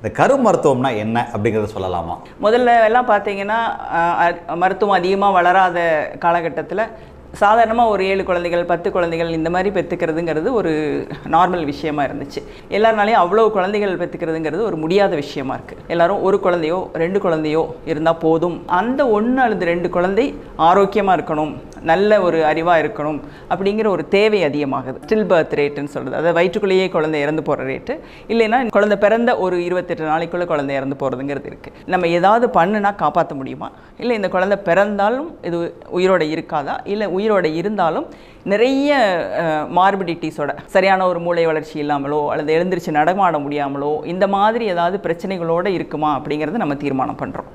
இந்த கரு மருத்துவம்னா என்ன அப்படிங்கிறத சொல்லலாமா? முதல்ல எல்லாம் பார்த்தீங்கன்னா மருத்துவம் அதிகமாக வளராத காலகட்டத்தில் சாதாரணமாக ஒரு ஏழு குழந்தைகள் பத்து குழந்தைகள் இந்த மாதிரி பெற்றுக்கிறதுங்கிறது ஒரு நார்மல் விஷயமா இருந்துச்சு. எல்லாருனாலையும் அவ்வளோ குழந்தைகள் பெற்றுக்கிறதுங்கிறது ஒரு முடியாத விஷயமா இருக்குது எல்லாரும் ஒரு குழந்தையோ ரெண்டு குழந்தையோ இருந்தால் போதும். அந்த ஒன்று அல்லது ரெண்டு குழந்தை ஆரோக்கியமாக இருக்கணும். நல்ல ஒரு அறிவாக இருக்கணும் அப்படிங்கிற ஒரு தேவை அதிகமாகுது. ஸ்டில் பர்த் ரேட்டுன்னு சொல்கிறது அதாவது வயிற்றுக்குள்ளேயே குழந்தை இறந்து போகிற ரேட்டு இல்லைன்னா குழந்தை பிறந்த ஒரு இருபத்தெட்டு நாளைக்குள்ளே குழந்தை இறந்து போகிறதுங்கிறது இருக்குது நம்ம ஏதாவது பண்ணுனா காப்பாற்ற முடியுமா? இல்லை இந்த குழந்தை பிறந்தாலும் இது உயிரோட இருக்காதா? இல்லை உயிரோட இருந்தாலும் நிறைய மார்பிடிட்டிஸோட சரியான ஒரு மூளை வளர்ச்சி இல்லாமலோ அல்லது எழுந்திரிச்சு நடமாட முடியாமலோ இந்த மாதிரி ஏதாவது பிரச்சனைகளோடு இருக்குமா அப்படிங்கிறத நம்ம தீர்மானம் பண்ணுறோம்